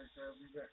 right, uh, be back.